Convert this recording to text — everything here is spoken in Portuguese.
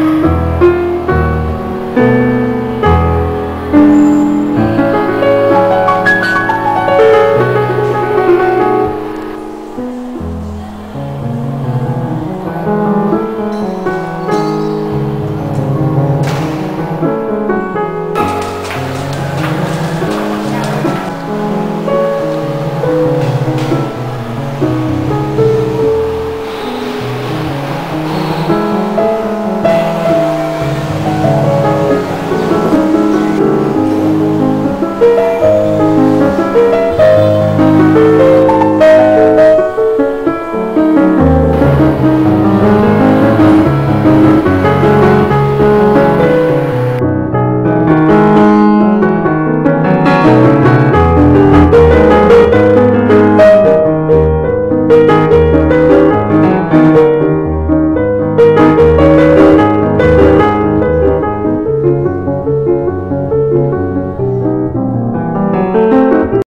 Música